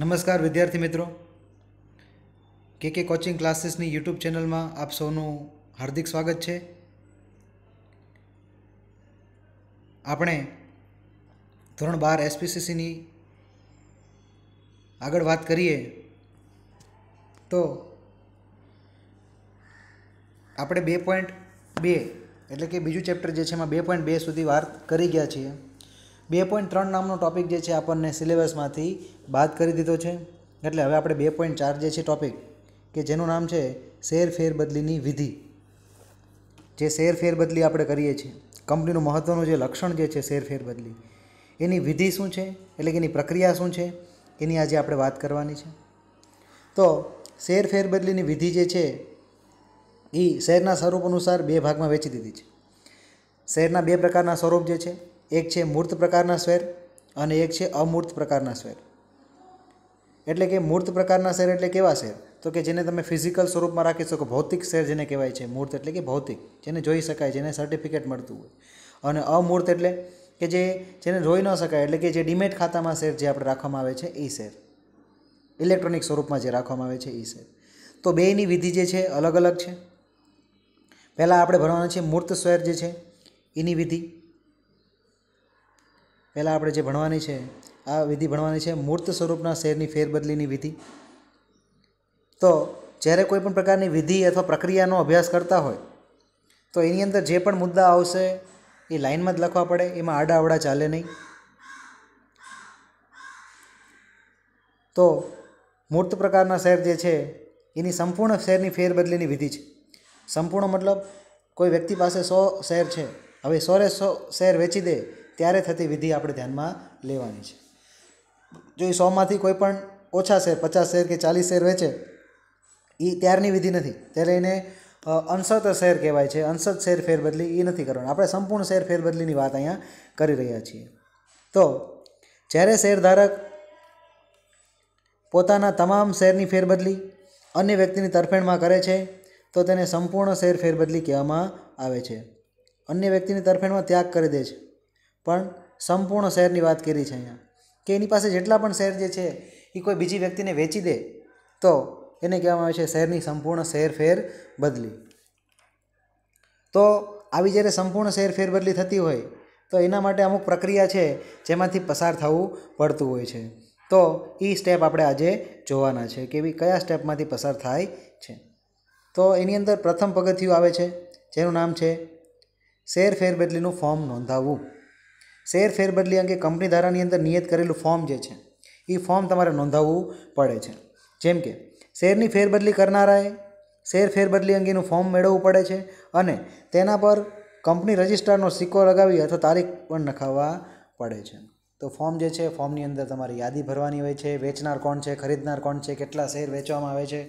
નમસ્કાર વિદ્યાર્થી મિત્રો. કે કે કોચિંગ ક્લાસીસની યુટ્યુબ ચેનલમાં આપ સૌનું હાર્દિક સ્વાગત છે. આપણે ધોરણ બાર એસપીસીસીની આગળ વાત કરીએ તો આપણે બે પોઈન્ટ બે એટલે કે બીજું ચેપ્ટર જે છે એમાં બે પોઈન્ટ બે સુધી વાત કરી ગયા છીએ. બે પોઈન્ટ ત્રણ નામનો ટોપિક જે છે આપણને સિલેબસમાંથી બાદ કરી દીધો છે. એટલે હવે આપણે બે પોઈન્ટ ચાર જે છે ટોપિક કે જેનું નામ છે શેર ફેરબદલીની વિધિ. જે શેર ફેરબદલી આપણે કરીએ છીએ. કંપનીનું મહત્ત્વનું જે લક્ષણ જે છે શેર ફેરબદલી, એની વિધિ શું છે? એટલે કે એની પ્રક્રિયા શું છે? એની આજે આપણે વાત કરવાની છે. તો શેર ફેરબદલીની વિધિ જે છે એ શેરના સ્વરૂપ અનુસાર બે ભાગમાં વેચી દીધી છે. શેરના બે પ્રકારના સ્વરૂપ જે છે એક છે મૂર્ત પ્રકારના શેર અને એક છે અમૂર્ત પ્રકારના શેર એટલે કે મૂર્ત પ્રકારના શેર એટલે કેવા શેર તો કે જેને તમે ફિઝિકલ સ્વરૂપમાં રાખી શકો. ભૌતિક શેર જેને કહેવાય છે. મૂર્ત એટલે કે ભૌતિક. જેને જોઈ શકાય, જેને સર્ટિફિકેટ મળતું હોય. અને અમૂર્ત એટલે કે જે, જેને જોઈ ન શકાય, એટલે કે જે ડીમેટ ખાતામાં શેર જે આપણે રાખવામાં આવે છે એ શેર ઇલેક્ટ્રોનિક સ્વરૂપમાં જે રાખવામાં આવે છે એ શેર તો બેની વિધિ જે છે, અલગ અલગ છે. પહેલાં આપણે ભણવાના છે મૂર્ત શેર જે છે એની વિધિ. પહેલાં આપણે જે ભણવાની છે, આ વિધિ ભણવાની છે, મૂર્ત સ્વરૂપના શેરની ફેરબદલીની વિધિ. તો જ્યારે કોઈ પણ પ્રકારની વિધિ અથવા પ્રક્રિયાનો અભ્યાસ કરતા હોય, તો એની અંદર જે પણ મુદ્દા આવશે, એ લાઇનમાં જ લખવા પડે, એમાં આડાઅવડા ચાલે નહીં. તો મૂર્ત પ્રકારના શેર જે છે, એની સંપૂર્ણ શેરની ફેરબદલીની વિધિ છે. સંપૂર્ણ મતલબ, કોઈ વ્યક્તિ પાસે સો શેર છે, હવે સોરે સો શેર વેચી દે ત્યારે થતી વિધિ આપણે ધ્યાનમાં લેવાની છે. જો એ સોમાંથી કોઈ પણ ઓછા શેર, પચાસ શેર કે ચાલીસ શેર વેચે એ ત્યારની વિધિ નથી. ત્યારે એને અંશત શેર કહેવાય છે. અંશત શેર ફેરબદલી એ નથી કરવાનું. આપણે સંપૂર્ણ શેર ફેરબદલીની વાત અહીંયા કરી રહ્યા છીએ. તો, જ્યારે શેરધારક પોતાના તમામ શેરની ફેરબદલી અન્ય વ્યક્તિની તરફેણમાં કરે છે, તો તેને સંપૂર્ણ શેર ફેરબદલી કહેવામાં આવે છે. અન્ય વ્યક્તિની તરફેણમાં ત્યાગ કરી દે છે. પણ સંપૂર્ણ શેરની વાત કરી છે અહીંયા. કે એની પાસે જેટલા પણ શેર જે છે, એ કોઈ બીજી વ્યક્તિને વેચી દે, તો એને કહેવામાં આવે છે શેરની સંપૂર્ણ શેર ફેર બદલી. તો આવી જ્યારે સંપૂર્ણ શેરફેર બદલી થતી હોય, તો એના માટે અમુક પ્રક્રિયા છે જેમાંથી પસાર થવું પડતું હોય છે. તો એ સ્ટેપ આપણે આજે જોવાના છે કે એવી કયા સ્ટેપમાંથી પસાર થાય છે. તો એની અંદર પ્રથમ પગથિયું આવે છે, જેનું નામ છે શેર ફેરબદલીનું ફોર્મ નોંધાવવું. શેર ફેરબદલી અંગે કંપની ધારાની અંદર નિયત કરેલું ફોર્મ જે છે એ ફોર્મ તમારે નોંધાવવું પડે છે. જેમ કે, શેરની ફેરબદલી કરનારાએ શેર ફેરબદલી અંગેનું ફોર્મ મેળવવું પડે છે અને તેના પર કંપની રજિસ્ટ્રારનો સિક્કો લગાવી અથવા તારીખ પણ નખાવવા પડે છે. તો ફોર્મ જે છે, ફોર્મની અંદર તમારી યાદી ભરવાની હોય છે, વેચનાર કોણ છે, ખરીદનાર કોણ છે, કેટલા શેર વેચવામાં આવે છે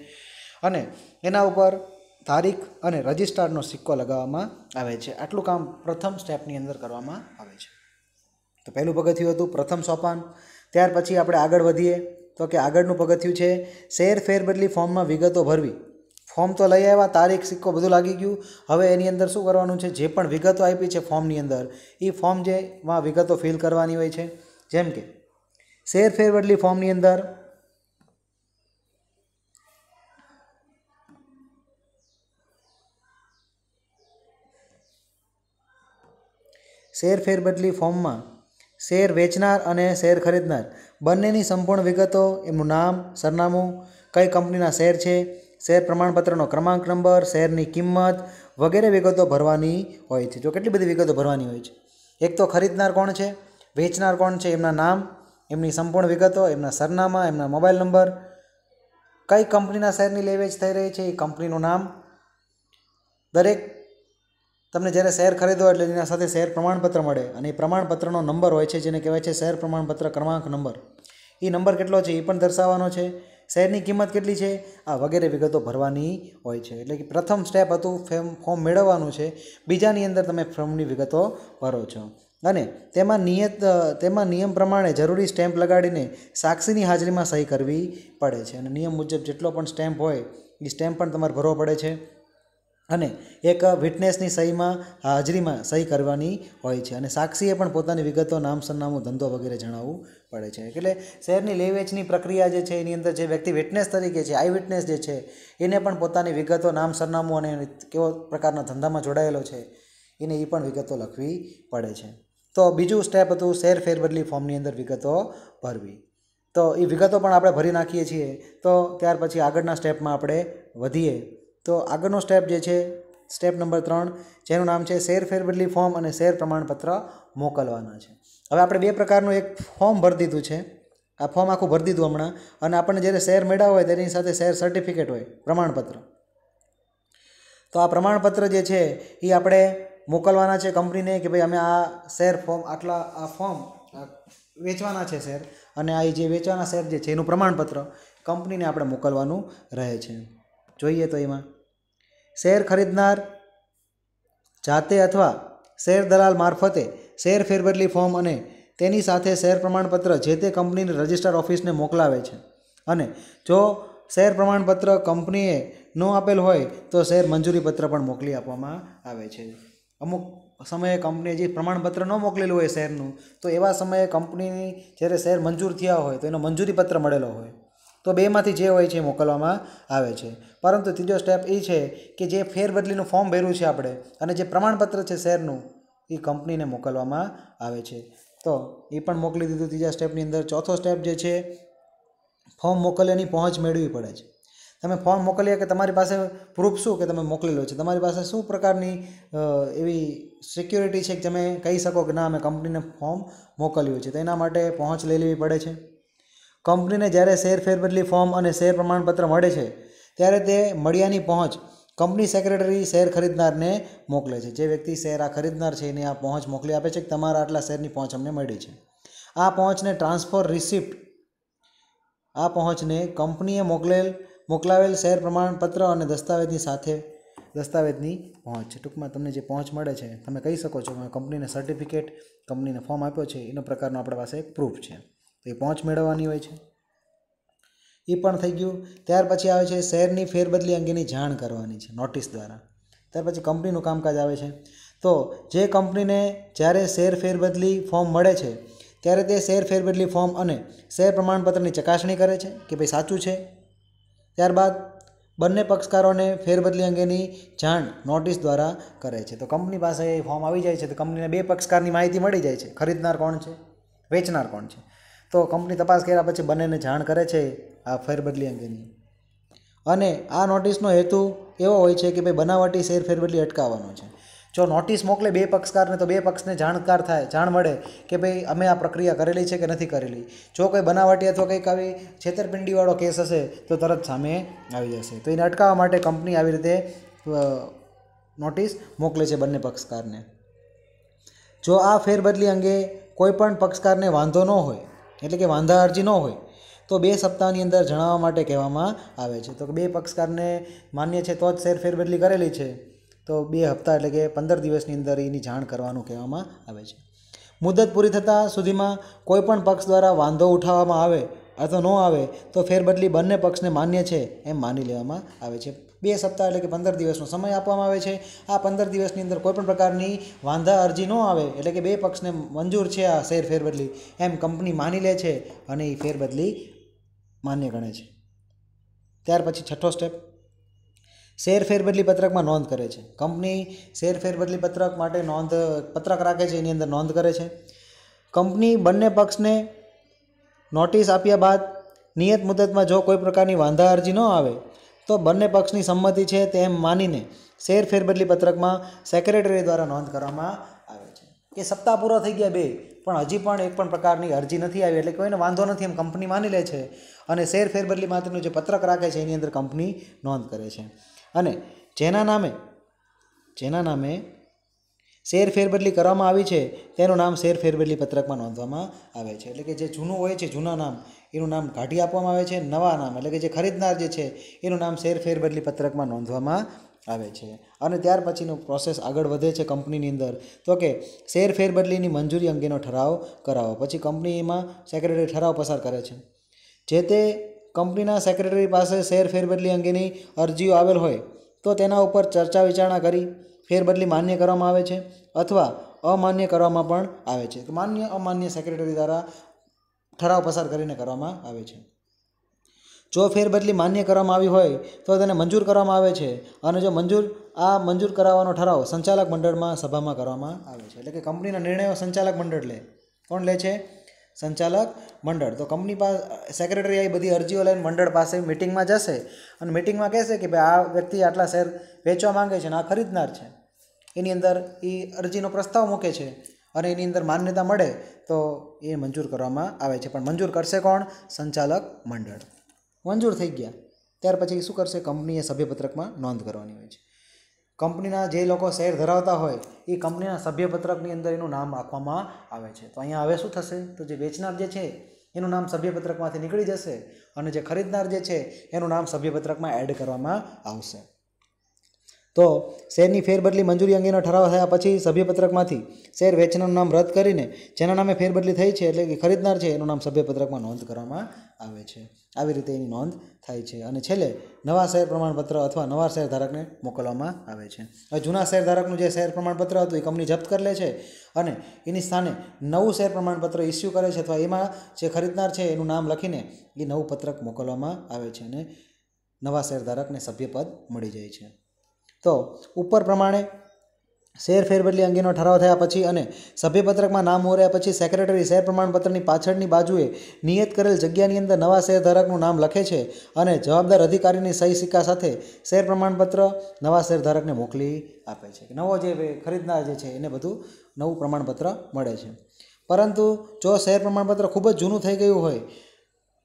અને એના ઉપર તારીખ અને રજિસ્ટ્રારનો સિક્કો લગાવવામાં આવે છે. આટલું કામ પ્રથમ સ્ટેપની અંદર કરવામાં આવે છે. તો પહેલું પગથિયું હતું પ્રથમ સોપાન. ત્યાર પછી આપણે આગળ વધીએ તો કે આગળનું પગથિયું છે શેર ફેરબદલી ફોર્મમાં વિગતો ભરવી. ફોર્મ તો લઈ આવ્યા, તારીખ, સિક્કો બધું લાગી ગયું. હવે એની અંદર શું કરવાનું છે? જે પણ વિગતો આપી છે ફોર્મની અંદર એ ફોર્મ જેમાં વિગતો ફિલ કરવાની હોય છે. જેમ કે, શેર ફેરબદલી ફોર્મની અંદર, શેર ફેરબદલી ફોર્મમાં શેર વેચનાર અને શેર ખરીદનાર. બંનેની સંપૂર્ણ વિગતો, એમનું નામ, સરનામું, કઈ કંપનીના શેર છે, શેર પ્રમાણપત્રનો ક્રમાંક નંબર, શેરની કિંમત વગેરે વિગતો ભરવાની હોય છે. જો કેટલી બધી વિગતો ભરવાની હોય છે. એક તો ખરીદનાર કોણ છે, વેચનાર કોણ છે, એમના નામ, એમની સંપૂર્ણ વિગતો, એમના સરનામા, એમના મોબાઈલ નંબર, કઈ કંપનીના શેરની લેવેચ થઈ રહી છે, એ કંપનીનું નામ. દરેક તમને જ્યારે શેર ખરીદો એટલે એના સાથે શેર પ્રમાણપત્ર મળે અને એ પ્રમાણપત્રનો નંબર હોય છે જેને કહેવાય છે શેર પ્રમાણપત્ર ક્રમાંક નંબર. એ નંબર કેટલો છે એ પણ દર્શાવવાનો છે. શેરની કિંમત કેટલી છે? આ વગેરે વિગતો ભરવાની હોય છે. એટલે કે પ્રથમ સ્ટેપ હતું ફેમ ફોર્મ મેળવવાનું છે. બીજાની અંદર તમે ફોર્મની વિગતો ભરો છો. અને તેમાં નિયત, તેમાં નિયમ પ્રમાણે જરૂરી સ્ટેમ્પ લગાડીને સાક્ષીની હાજરીમાં સહી કરવી પડે છે. અને નિયમ મુજબ જેટલો પણ સ્ટેમ્પ હોય એ સ્ટેમ્પ પણ તમારે ભરવો પડે છે. અને એક વિટનેસની સહીમાં હાજરીમાં સહી કરવાની હોય છે. અને સાક્ષીએ પણ પોતાની વિગતો નામ સરનામું ધંધો વગેરે જણાવવું પડે છે. એટલે શહેરની લે વેચની પ્રક્રિયા જે છે, એની અંદર જે વ્યક્તિ વિટનેસ તરીકે છે આઈ વિટનેસ જે છે, એને પણ પોતાની વિગતો નામ સરનામું અને કેવો પ્રકારના ધંધામાં જોડાયેલો છે, એને એ પણ વિગતો લખવી પડે છે. તો બીજું સ્ટેપ હતું શેર ફેરબદલી ફોર્મની અંદર વિગતો ભરવી. તો એ વિગતો પણ આપણે ભરી નાખીએ છીએ. તો ત્યાર પછી આગળના સ્ટેપમાં આપણે વધીએ. તો આગળનો સ્ટેપ જે છે સ્ટેપ નંબર ત્રણ, જેનું નામ છે શેર ફેરબદલી ફોર્મ અને શેર પ્રમાણપત્ર મોકલવાના છે. હવે આપણે બે પ્રકારનું એક ફોર્મ ભરી દીધું છે. આ ફોર્મ આખું ભરી દીધું હમણાં. અને આપણને જ્યારે શેર મેળવ્યા હોય, તેની સાથે શેર સર્ટિફિકેટ હોય, પ્રમાણપત્ર. તો આ પ્રમાણપત્ર જે છે એ આપણે મોકલવાના છે કંપનીને કે ભાઈ અમે આ શેર ફોર્મ, આટલા, આ ફોર્મ વેચવાના છે શેર. અને આ જે વેચવાના શેર જે છે, એનું પ્રમાણપત્ર કંપનીને આપણે મોકલવાનું રહે છે. જોઈએ તો એમાં. શેર ખરીદનાર જાતે અથવા શેર દલાલ મારફતે શેર ફેરબદલી ફોર્મ અને તેની સાથે શેર પ્રમાણપત્ર જે તે કંપનીની રજિસ્ટર ઓફિસને મોકલાવે છે. અને જો શેર પ્રમાણપત્ર કંપનીએ ન આપેલ હોય તો શેર મંજૂરીપત્ર પણ મોકલી આપવામાં આવે છે. અમુક સમયે કંપનીએ જે પ્રમાણપત્ર ન મોકલેલું હોય શેરનું, તો એવા સમયે કંપનીની જ્યારે શેર મંજૂર થયા હોય તો એનો મંજૂરીપત્ર મળેલો હોય. તો બેમાંથી જે હોય છે મોકલવામાં આવે છે. પરંતુ ત્રીજો સ્ટેપ એ છે કે જે ફેરબદલીનું ફોર્મ ભર્યું છે આપણે અને જે પ્રમાણપત્ર છે શેરનું, એ કંપનીને મોકલવામાં આવે છે. તો એ પણ મોકલી દીધું ત્રીજા સ્ટેપની અંદર. ચોથો સ્ટેપ જે છે ફોર્મ મોકલ્યાની પહોંચ મેળવવી પડે છે. તમે ફોર્મ મોકલ્યા કે તમારી પાસે પ્રૂફ શું કે તમે મોકલેલો છે? તમારી પાસે શું પ્રકારની એવી સિક્યોરિટી છે કે તમે કહી શકો કે ના, અમે કંપનીને ફોર્મ મોકલ્યું છે. તો એના માટે પહોંચ લઈ લેવી પડે છે. કંપનીને જ્યારે શેર ફેરબદલી ફોર્મ અને શેર પ્રમાણપત્ર મળે છે, ત્યારે તે મળ્યાની પહોંચ કંપની સેક્રેટરી શેર ખરીદનારને મોકલે છે. જે વ્યક્તિ શેર આ ખરીદનાર છે, એને આ પહોંચ મોકલી આપે છે કે તમારા આટલા શેરની પહોંચ અમને મળી છે. આ પહોંચને ટ્રાન્સફર રિસિપ્ટ, આ પહોંચને કંપનીએ મોકલેલ, મોકલાવેલ શેર પ્રમાણપત્ર અને દસ્તાવેજની સાથે દસ્તાવેજની પહોંચ છે. ટૂંકમાં તમને જે પહોંચ મળે છે, તમે કહી શકો છો કે કંપનીને સર્ટિફિકેટ, કંપનીને ફોર્મ આપ્યો છે, એનો પ્રકારનો આપણા પાસે એક પ્રૂફ છે. એ પહોંચ મેળવવાની હોય છે. એ પણ થઈ ગયું. ત્યાર પછી આવે છે શેરની ફેરબદલી અંગેની જાણ કરવાની છે નોટિસ દ્વારા. ત્યાર પછી કંપનીનું કામકાજ આવે છે. તો જે કંપનીને જ્યારે શેર ફેરબદલી ફોર્મ મળે છે, ત્યારે તે શેર ફેરબદલી ફોર્મ અને શેર પ્રમાણપત્રની ચકાસણી કરે છે કે ભાઈ સાચું છે? ત્યારબાદ બંને પક્ષકારોને ફેરબદલી અંગેની જાણ નોટિસ દ્વારા કરે છે. તો કંપની પાસે એ ફોર્મ આવી જાય છે. તો કંપનીને બે પક્ષકારની માહિતી મળી જાય છે. ખરીદનાર કોણ છે? વેચનાર કોણ છે? તો કંપની તપાસ કર્યા પછી બંનેને જાણ કરે છે આ ફેરબદલી અંગેની. અને આ નોટિસનો હેતુ એવો હોય છે કે ભાઈ બનાવટી શેર ફેરબદલી અટકાવવાનો છે. જો નોટિસ મોકલે બે પક્ષકારને તો બે પક્ષને જાણકાર થાય, જાણ મળે કે ભાઈ અમે આ પ્રક્રિયા કરેલી છે કે નથી કરેલી. જો કોઈ બનાવટી અથવા કંઈક આવી છેતરપિંડીવાળો કેસ હશે તો તરત સામે આવી જશે. તો એને અટકાવવા માટે કંપની આવી રીતે નોટિસ મોકલે છે બંને પક્ષકારને. જો આ ફેરબદલી અંગે કોઈ પણ પક્ષકારને વાંધો ન હોય એટલે કે વાંધા અરજી ન હોય, તો બે સપ્તાહની અંદર જણાવવા માટે કહેવામાં આવે છે. તો બે પક્ષકારને માન્ય છે તો જ શેર ફેરબદલી કરેલી છે. તો બે હપ્તા એટલે કે પંદર દિવસની અંદર એની જાણ કરવાનું કહેવામાં આવે છે. મુદત પૂરી થતાં સુધીમાં કોઈપણ પક્ષ દ્વારા વાંધો ઉઠાવવામાં આવે અથવા ન આવે, તો ફેરબદલી બંને પક્ષને માન્ય છે એમ માની લેવામાં આવે છે. બે સપ્તાહ એટલે કે પંદર દિવસનો સમય આપવામાં આવે છે. આ પંદર દિવસની અંદર કોઈપણ પ્રકારની વાંધા અરજી ન આવે એટલે કે બે પક્ષને મંજૂર છે આ શેર ફેરબદલી. એમ કંપની માની લે છે અને એ ફેરબદલી માન્ય ગણે છે. ત્યાર પછી છઠ્ઠો સ્ટેપ શેર ફેરબદલી પત્રકમાં નોંધ કરે છે. કંપની શેર ફેરબદલી પત્રક માટે નોંધ, પત્રક રાખે છે, એની અંદર નોંધ કરે છે. કંપની બંને પક્ષને નોટિસ આપ્યા બાદ નિયત મુદતમાં જો કોઈ પ્રકારની વાંધા અરજી ન આવે તો બંને પક્ષની સંમતિ છે તેમ માનીને શેર ફેરબદલી પત્રકમાં સેક્રેટરી દ્વારા નોંધ કરવામાં આવે છે. કે સપ્તાહ પૂરા થઈ ગયા બે, પણ હજી પણ એક પણ પ્રકારની અરજી નથી આવી, એટલે કોઈને વાંધો નથી એમ કંપની માની લે છે અને શેર ફેરબદલી માટેનું જે પત્રક રાખે છે એની અંદર કંપની નોંધ કરે છે. અને જેના નામે જેના નામે શેર ફેરબદલી કરવામાં આવી છે, તેનું નામ શેર ફેરબદલી પત્રકમાં નોંધવામાં આવે છે. એટલે કે જે જૂનું હોય છે, જૂના નામ, એનું નામ કાઢી આપવામાં આવે છે, નવા નામ, એટલે કે જે ખરીદનાર જે છે, એનું નામ શેર ફેરબદલી પત્રકમાં નોંધવામાં આવે છે. અને ત્યાર પછીનું પ્રોસેસ આગળ વધે છે કંપનીની અંદર. તો કે શેર ફેરબદલીની મંજૂરી અંગેનો ઠરાવ કરાવો. પછી કંપનીમાં સેક્રેટરી ઠરાવ પસાર કરે છે. જે તે કંપનીના સેક્રેટરી પાસે શેર ફેરબદલી અંગેની અરજીઓ આવેલ હોય, તો તેના ઉપર ચર્ચા વિચારણા કરી ફેરબદલી માન્ય કરવામાં આવે છે અથવા અમાન્ય કરવામાં પણ આવે છે. તો માન્ય, અમાન્ય સેક્રેટરી દ્વારા ઠરાવ પસાર કરીને કરવામાં આવે છે. જો ફેરબદલી માન્ય કરવામાં આવી હોય તો તેને મંજૂર કરવામાં આવે છે અને જો મંજૂર, આ મંજૂર કરાવવાનો ઠરાવ સંચાલક મંડળમાં સભામાં કરવામાં આવે છે. એટલે કે કંપનીના નિર્ણયો સંચાલક મંડળ લે. કોણ લે છે? સંચાલક મંડળ. તો કંપની પાસે સેક્રેટરી આવી બધી અરજીઓ લઈને મંડળ પાસે મિટિંગમાં જશે અને મિટિંગમાં કહેશે કે ભાઈ આ વ્યક્તિ આટલા શેર વેચવા માંગે છે અને આ ખરીદનાર છે. એની અંદર એ અરજીનો પ્રસ્તાવ મૂકે છે અને એની અંદર માન્યતા મળે તો એ મંજૂર કરવામાં આવે છે. પણ મંજૂર કરશે કોણ? સંચાલક મંડળ. મંજૂર થઈ ગયા. ત્યાર પછી શું કરશે? કંપનીએ સભ્યપત્રકમાં નોંધ કરવાની હોય છે. કંપનીના જે લોકો શેર ધરાવતા હોય, એ કંપનીના સભ્યપત્રકની અંદર એનું નામ આપવામાં આવે છે. તો અહીંયા હવે શું થશે? તો જે વેચનાર જે છે, એનું નામ સભ્યપત્રકમાંથી નીકળી જશે અને જે ખરીદનાર જે છે, એનું નામ સભ્યપત્રકમાં એડ કરવામાં આવશે. તો શેરની ફેરબદલી મંજૂરી અંગેનો ઠરાવ થયા પછી સભ્યપત્રકમાંથી શેર વેચનારનું નામ રદ કરીને જેના નામે ફેરબદલી થઈ છે એટલે કે ખરીદનાર છે એનું નામ સભ્યપત્રકમાં નોંધ કરવામાં આવે છે. આવી રીતે એની નોંધ થાય છે અને છેલ્લે નવા શેર પ્રમાણપત્ર અથવા નવા શેર ધારકને મોકલવામાં આવે છે. હવે જૂના શેર ધારકનું જે શેર પ્રમાણપત્ર હતું એ કંપની જપ્ત કરી લે છે અને એની સ્થાને નવું શેર પ્રમાણપત્ર ઇસ્યુ કરે છે અથવા એમાં જે ખરીદનાર છે એનું નામ લખીને એ નવું પત્રક મોકલવામાં આવે છે અને નવા શેર ધારકને સભ્યપદ મળી જાય છે. તો ઉપર પ્રમાણે શેર ફેરબદલી અંગેનો ઠરાવ થયા પછી અને સભ્યપત્રકમાં નામ ઉમેર્યા પછી સેક્રેટરી શેર પ્રમાણપત્રની પાછળની બાજુએ નિયત કરેલ જગ્યાની અંદર નવા શેર ધારકનું નામ લખે છે અને જવાબદાર અધિકારીની સહી સિક્કા સાથે શેર પ્રમાણપત્ર નવા શેર ધારકને મોકલી આપે છે. નવો જે ખરીદનાર જે છે એને બધું નવું પ્રમાણપત્ર મળે છે. પરંતુ જો શેર પ્રમાણપત્ર ખૂબ જ જૂનું થઈ ગયું હોય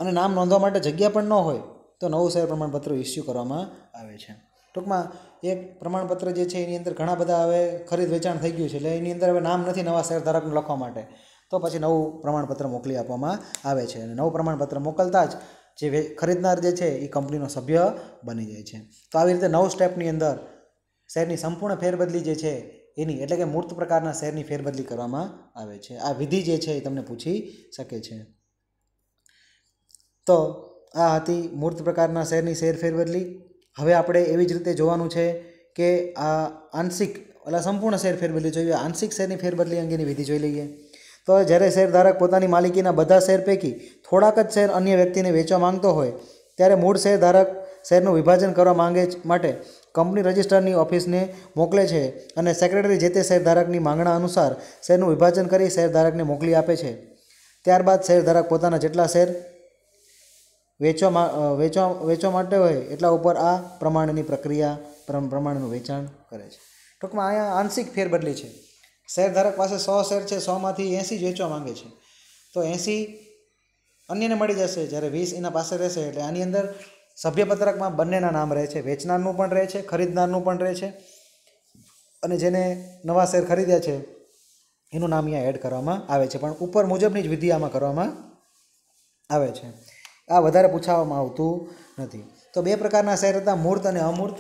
અને નામ નોંધવા માટે જગ્યા પણ ન હોય, તો નવું શેર પ્રમાણપત્ર ઇસ્યુ કરવામાં આવે છે. ટૂંકમાં એક પ્રમાણપત્ર જે છે એની અંદર ઘણા બધા હવે ખરીદ વેચાણ થઈ ગયું છે. એટલે એની અંદર હવે નામ નથી નવા શેરધારકનું લખવા માટે. તો પછી નવું પ્રમાણપત્ર મોકલી આપવામાં આવે છે. અને નવું પ્રમાણપત્ર મોકલતા જ જે ખરીદનાર જે છે એ કંપનીનો સભ્ય બની જાય છે. તો આવી રીતે નવ સ્ટેપની અંદર શેરની સંપૂર્ણ ફેરબદલી જે છે એની, એટલે કે મૂર્ત પ્રકારના શેરની ફેરબદલી કરવામાં આવે છે. આ વિધિ જે છે એ તમને પૂછી શકે છે. તો આ હતી મૂર્ત પ્રકારના શેરની શેર ફેરબદલી હવે આપણે એવી જ રીતે જોવાનું છે કે આ આંશિક એટલે સંપૂર્ણ શેર ફેરબદલી જોઈએ. આંશિક શેરની ફેરબદલી અંગેની વિધિ જોઈ લઈએ. તો જ્યારે શેરધારક પોતાની માલિકીના બધા શેર પૈકી થોડાક જ શેર અન્ય વ્યક્તિને વેચવા માંગતો હોય, ત્યારે મૂળ શેરધારક શેરનું વિભાજન કરવા માંગે માટે કંપની રજિસ્ટ્રારની ઓફિસને મોકલે છે અને સેક્રેટરી જે તે શેરધારકની માંગણા અનુસાર શેરનું વિભાજન કરી શેરધારકને મોકલી આપે છે. ત્યારબાદ શેરધારક પોતાના જેટલા શેર વેચવા મા- વેચવા વેચવા માટે હોય એટલા ઉપર આ પ્રમાણેની પ્રક્રિયા પ્રમ- પ્રમાણેનું વેચાણ કરે છે. ટૂંકમાં અહીંયા આંશિક ફેરબદલી છે. શેરધારક પાસે સો શેર છે સોમાંથી એંસી જ વેચવા માંગે છે. તો એંસી અન્યને મળી જશે જ્યારે વીસ એના પાસે રહેશે એટલે આની અંદર સભ્યપત્રકમાં બંનેના નામ રહે છે. વેચનારનું પણ રહે છે, ખરીદનારનું પણ રહે છે. અને જેને નવા શેર ખરીદ્યા છે, એનું નામ અહીંયા એડ કરવામાં આવે છે. પણ ઉપર મુજબની જ વિધિ આમાં કરવામાં આવે છે. આ વધારે પૂછાવામાં આવતું નથી. તો બે પ્રકારના શેર હતા, મૂર્ત અને અમૂર્ત.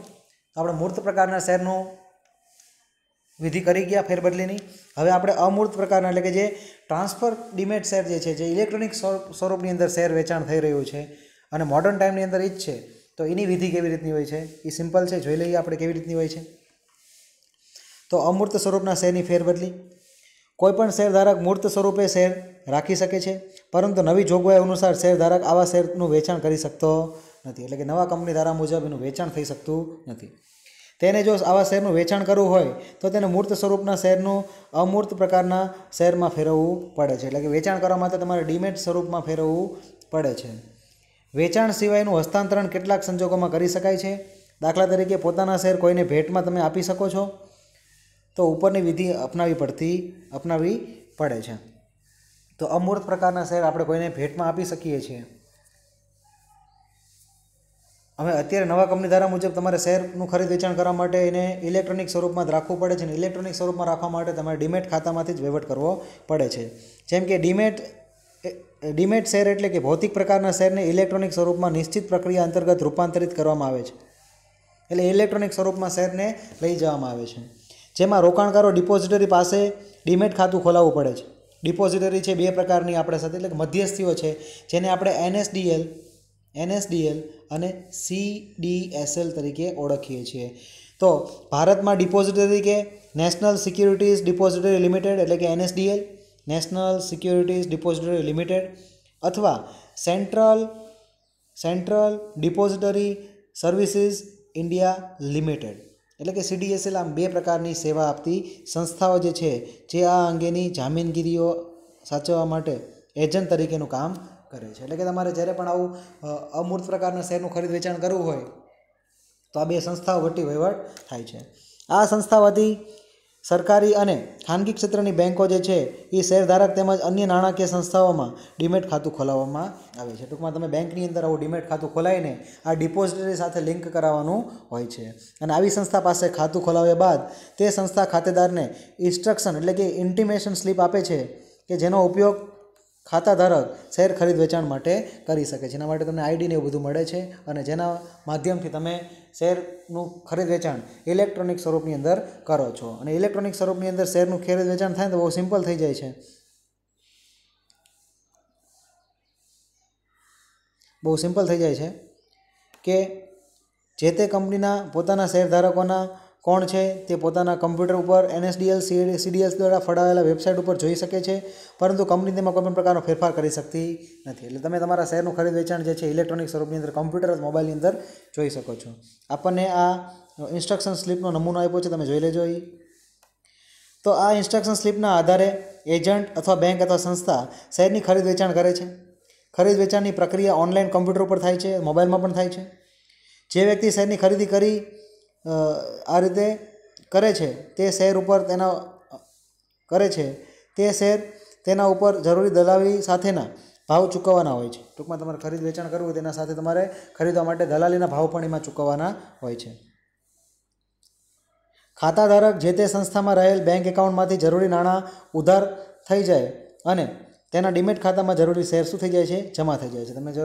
આપણે મૂર્ત પ્રકારના શહેરનો વિધિ કરી ગયા ફેરબદલીની. હવે આપણે અમૂર્ત પ્રકારના, એટલે કે જે ટ્રાન્સફર ડિમેટ શેર જે છે, જે ઇલેક્ટ્રોનિક સ્વરૂપની અંદર શેર વેચાણ થઈ રહ્યું છે અને મોડર્ન ટાઈમની અંદર એ જ છે, તો એની વિધિ કેવી રીતની હોય છે? એ સિમ્પલ છે, જોઈ લઈએ આપણે કેવી રીતની હોય છે. તો અમૂર્ત સ્વરૂપના શેરની ફેરબદલી. કોઈપણ શેરધારક મૂર્ત સ્વરૂપે શેર રાખી શકે છે, પરંતુ નવી જોગવાઈ અનુસાર શેરધારક આવા શેરનું વેચાણ કરી શકતો નથી. એટલે કે નવા કંપની ધારા મુજબ એનું વેચાણ થઈ શકતું નથી. તેને જો આવા શેરનું વેચાણ કરવું હોય, તો તેને મૂર્ત સ્વરૂપના શેરનું અમૂર્ત પ્રકારના શેરમાં ફેરવવું પડે છે. એટલે કે વેચાણ કરવા માટે તમારે ડીમેટ સ્વરૂપમાં ફેરવવું પડે છે. વેચાણ સિવાયનું હસ્તાંતરણ કેટલાક સંજોગોમાં કરી શકાય છે. દાખલા તરીકે પોતાના શેર કોઈને ભેટમાં તમે આપી શકો છો. તો ઉપરની વિધિ અપનાવી પડતી અપનાવવી પડે છે. તો અમૂર્ત પ્રકારના શેર આપણે કોઈને ભેટમાં આપી શકીએ છીએ. હવે અત્યારે નવા કંપની ધારા મુજબ તમારે શેરનું ખરીદ વેચાણ કરવા માટે એને ઇલેક્ટ્રોનિક સ્વરૂપમાં રાખવું પડે છે અને ઇલેક્ટ્રોનિક સ્વરૂપમાં રાખવા માટે તમારે ડીમેટ ખાતામાંથી જ વહીવટ કરવો પડે છે. જેમ કે ડીમેટ ડીમેટ શેર એટલે કે ભૌતિક પ્રકારના શેરને ઇલેક્ટ્રોનિક સ્વરૂપમાં નિશ્ચિત પ્રક્રિયા અંતર્ગત રૂપાંતરિત કરવામાં આવે છે. એટલે ઇલેક્ટ્રોનિક સ્વરૂપમાં શેરને લઈ જવામાં આવે છે. જેમાં રોકાણકારો ડિપોઝિટરી પાસે ડીમેટ ખાતું ખોલાવવું પડે છે. ડિપોઝિટરી છે બે પ્રકારની આપણે સાથે, એટલે મધ્યસ્થીઓ છે, જેને આપણે એનએસડીએલ એનએસડીએલ અને સીડીએસએલ તરીકે ઓળખીએ છીએ. તો ભારતમાં ડિપોઝિટરી કે નેશનલ સિક્યુરિટીઝ ડિપોઝિટરી લિમિટેડ, એટલે કે NSDL, national securities depository limited, અથવા central central depository services India limited. એટલે કે સીડીએસએલ આમ બે પ્રકારની સેવા આપતી સંસ્થાઓ જે છે, જે આ અંગેની જામીનગીરીઓ સાચવવા માટે એજન્ટ તરીકેનું કામ કરે છે. એટલે કે તમારે જ્યારે પણ આવું અમૂર્ત પ્રકારના શેરનું ખરીદ વેચાણ કરવું હોય, તો આ બે સંસ્થાઓ વટી વહીવટ થાય છે. આ સંસ્થાઓથી સરકારી અને ખાનગી ક્ષેત્રની બેન્કો જે છે, એ શેરધારક તેમજ અન્ય નાણાકીય સંસ્થાઓમાં ડીમેટ ખાતું ખોલાવવામાં આવે છે. ટૂંકમાં તમે બેંકની અંદર આવું ડીમેટ ખાતું ખોલાવીને આ ડિપોઝિટરી સાથે લિંક કરાવવાનું હોય છે. અને આવી સંસ્થા પાસે ખાતું ખોલાવ્યા બાદ તે સંસ્થા ખાતેદારને ઇન્સ્ટ્રક્શન એટલે કે ઇન્ટિમેશન સ્લીપ આપે છે કે જેનો ઉપયોગ ખાતાધારક શેર ખરીદ વેચાણ માટે કરી શકે છે. એના માટે તમને આઈડી ને એવું બધું મળે છે અને જેના માધ્યમથી તમે શેરનું ખરીદ વેચાણ ઇલેક્ટ્રોનિક સ્વરૂપની અંદર કરો છો. અને ઇલેક્ટ્રોનિક સ્વરૂપની અંદર શેરનું ખરીદ વેચાણ થાય તો બહુ સિમ્પલ થઈ જાય છે. બહુ સિમ્પલ થઈ જાય છે કે જે તે કંપનીના પોતાના શેરધારકોના કોણ છે તે પોતાના કમ્પ્યુટર ઉપર એનએસડીએલ સીડીએસ દ્વારા ફળાવેલા વેબસાઇટ ઉપર જોઈ શકે છે, પરંતુ કંપની તેમાં કોઈ પણ પ્રકારનો ફેરફાર કરી શકતી નથી. એટલે તમે તમારા શેરનું ખરીદ વેચાણ જે છે, ઇલેક્ટ્રોનિક સ્વરૂપની અંદર, કમ્પ્યુટર મોબાઈલની અંદર જોઈ શકો છો. આપણને આ ઇન્સ્ટ્રક્શન સ્લીપનો નમૂનો આપ્યો છે, તમે જોઈ લેજો એ તો આ ઇન્સ્ટ્રક્શન સ્લીપના આધારે એજન્ટ અથવા બેંક અથવા સંસ્થા શેરની ખરીદ વેચાણ કરે છે? ખરીદ વેચાણની પ્રક્રિયા ઓનલાઈન કમ્પ્યુટર ઉપર થાય છે, મોબાઈલમાં પણ થાય છે. જે વ્યક્તિ શેરની ખરીદી કરી આ રીતે કરે છે. તે શેર ઉપર તેના, કરે છે. તે શેર તેના ઉપર જરૂરી દલાલી સાથેના ભાવ ચૂકવવાના હોય છે. ટૂંકમાં તમારે ખરીદ વેચાણ કરવું તેના સાથે તમારે ખરીદવા માટે દલાલીના ભાવ પણ એમાં ચૂકવવાના હોય છે. ખાતાધારક જે તે સંસ્થામાં રહેલ બેંક એકાઉન્ટમાંથી જરૂરી નાણાં ઉધાર થઈ જાય અને તેના ડિમેટ ખાતામાં જરૂરી શેર શું થઈ જાય છે? જમા થઈ જાય છે. તમે જો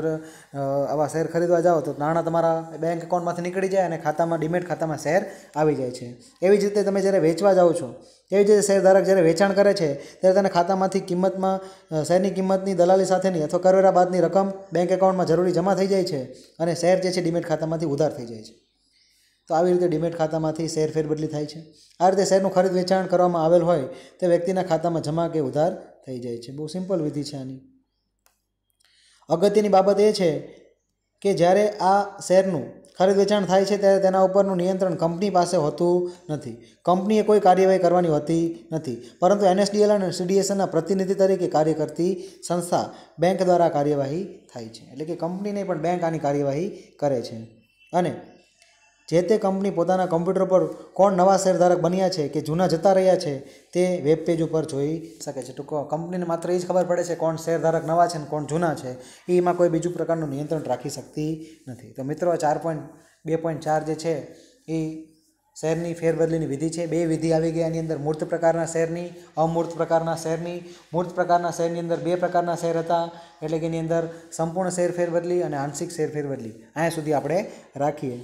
આવા શેર ખરીદવા જાઓ તો નાણાં તમારા બેંક એકાઉન્ટમાંથી નીકળી જાય અને ખાતામાં, ડિમેટ ખાતામાં શેર આવી જાય છે. એવી જ રીતે તમે જ્યારે વેચવા જાઓ છો, એવી જ રીતે શેરધારક જ્યારે વેચાણ કરે છે, ત્યારે તેને ખાતામાંથી કિંમતમાં શેરની કિંમતની દલાલી સાથેની અથવા કરવેરા બાદની રકમ બેંક એકાઉન્ટમાં જરૂરી જમા થઈ જાય છે અને શેર જે છે ડિમેટ ખાતામાંથી ઉધાર થઈ જાય છે. તો આવી રીતે ડિમેટ ખાતામાંથી શેર ફેરબદલી થાય છે. આ રીતે શેરનું ખરીદ વેચાણ કરવામાં આવેલ હોય તે વ્યક્તિના ખાતામાં જમા કે ઉધાર થઈ જાય છે. બહુ સિમ્પલ વિધિ છે આની. અગત્યની બાબત એ છે કે જ્યારે આ શેરનું ખરીદ વેચાણ થાય છે ત્યારે તેના ઉપરનું નિયંત્રણ કંપની પાસે હોતું નથી. કંપનીએ કોઈ કાર્યવાહી કરવાની હોતી નથી. પરંતુ એનએસડીએલ અને સીડીએસના પ્રતિનિધિ તરીકે કાર્ય કરતી સંસ્થા બેંક દ્વારા કાર્યવાહી થાય છે. એટલે કે કંપનીને પણ બેંક આની કાર્યવાહી કરે છે. અને જે તે કંપની પોતાના કમ્પ્યુટર પર કોણ નવા શેરધારક બન્યા છે કે જૂના જતા રહ્યા છે તે વેબ પેજ ઉપર જોઈ શકે છે. ટૂંકો કંપનીને માત્ર એ જ ખબર પડે છે કોણ શેરધારક નવા છે અને કોણ જૂના છે. એમાં કોઈ બીજું પ્રકારનું નિયંત્રણ રાખી શકતી નથી. તો મિત્રો ચાર પોઈન્ટ, બે પોઈન્ટ ચાર જે છે એ શેરની ફેરબદલીની વિધિ છે. બે વિધિ આવી ગઈ આની અંદર. મૂર્ત પ્રકારના શેરની, અમૂર્ત પ્રકારના શેરની, મૂર્ત પ્રકારના શેરની અંદર બે પ્રકારના શેર હતા. એટલે કે એની અંદર સંપૂર્ણ શેર ફેરબદલી અને આંશિક શેર ફેરબદલી. અહીંયા સુધી આપણે રાખીએ.